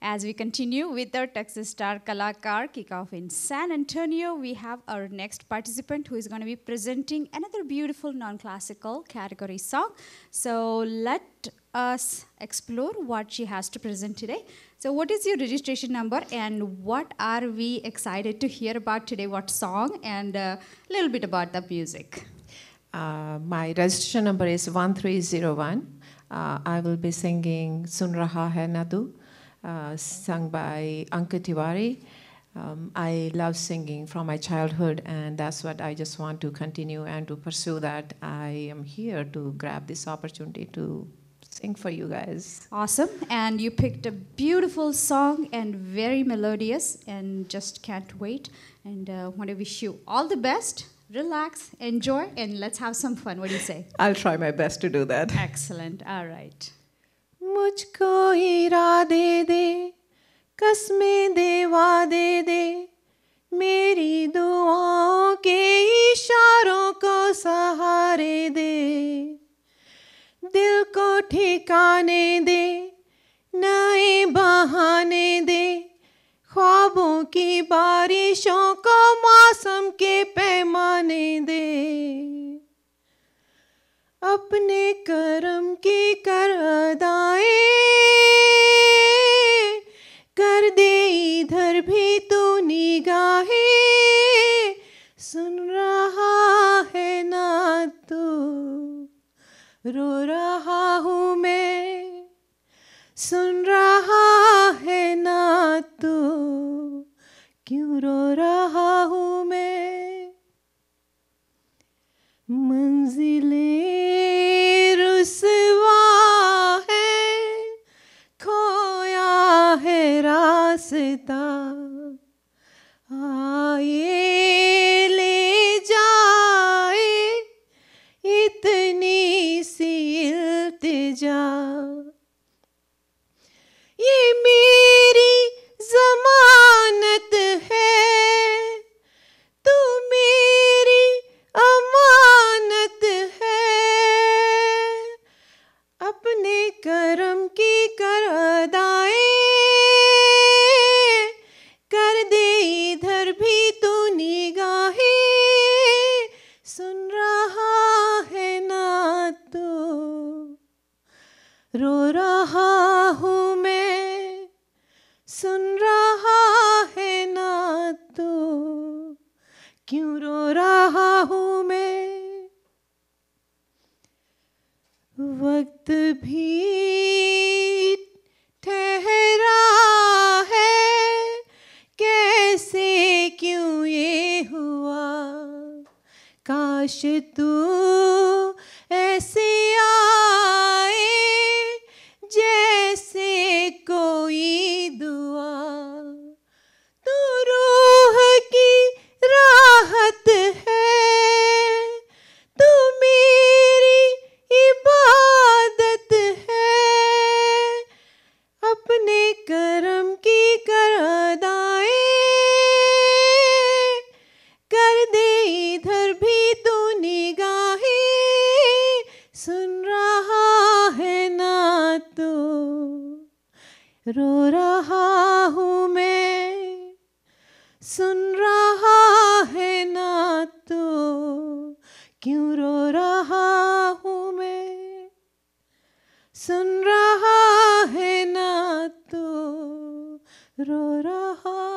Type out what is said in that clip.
As we continue with our Texas Star Kalakar kickoff in San Antonio, we have our next participant who is going to be presenting another beautiful non classical category song. So let us explore what she has to present today. So, what is your registration number and what are we excited to hear about today? What song and a little bit about the music? Uh, my registration number is 1301. Uh, I will be singing Sun Raha Hai Nadu, uh, sung by Ankit Tiwari. Um, I love singing from my childhood, and that's what I just want to continue and to pursue that. I am here to grab this opportunity to sing for you guys. Awesome. And you picked a beautiful song and very melodious, and just can't wait. And uh, want to wish you all the best. Relax, enjoy, and let's have some fun. What do you say? I'll try my best to do that. Excellent. All right. मुझको इरादे दे, कसमें दे दे। मेरी दुआओं के इशारों को सहारे दे। दिल को ठिकाने दे, नए बहाने दे। ख्वाबों की बारिशों को मौसम के पैमाने दे। अपने कर्म की कर अदाए रो रहा हूँ मैं। सुन रहा है ना तू। क्यों रो रहा हूँ मैं? मंजिलें रुसवा है, खोया है रास्ता। सुन रहा है ना तू? क्यों रो रहा हूँ मैं? वक्त भी ठहरा है। कैसे क्यों ये हुआ? काश तू रो रहा हूँ मैं। सुन रहा है ना तो क्यों रो रहा हूँ मैं? सुन रहा है ना तो रो रहा